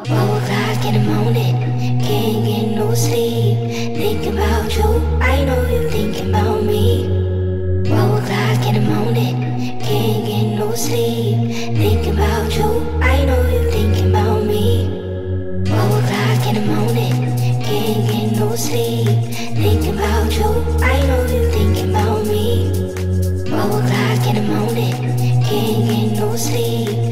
O'clock in the morning, can't get no sleep. Think about you, I know you thinking about me. O'clock in the morning, can't get no sleep. Think about you, I know you thinking about me. O'clock in the morning, can't get no sleep. Think about you, I know you thinking about me. O'clock in the morning, can't get no sleep.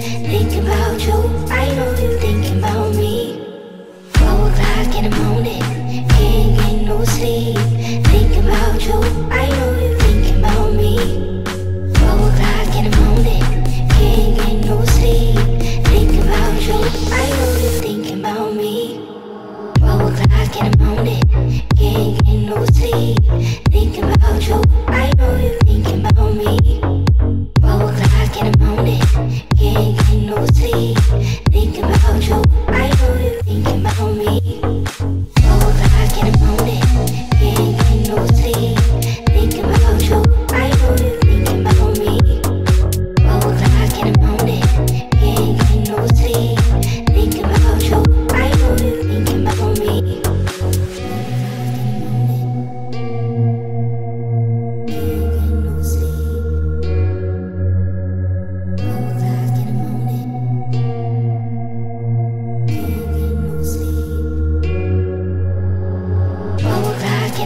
Sleep. Think about you, I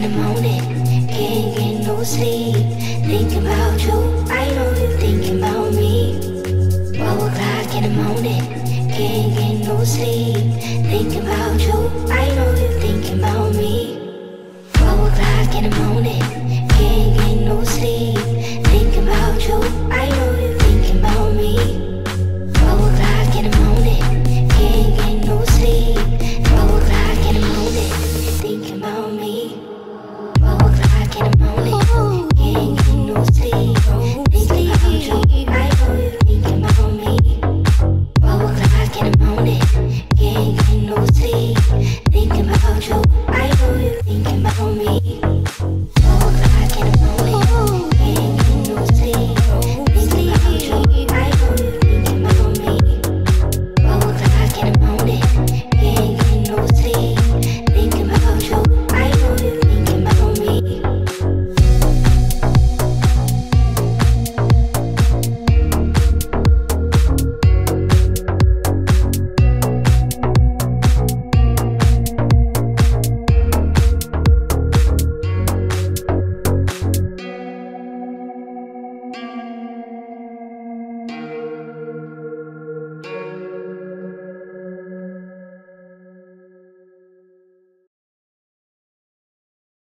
the morning, can't get no sleep. Think about you, I know you thinking about me. Four o'clock in the morning, can't get no sleep. Think about you, I know you thinking about me. Four o'clock in the morning,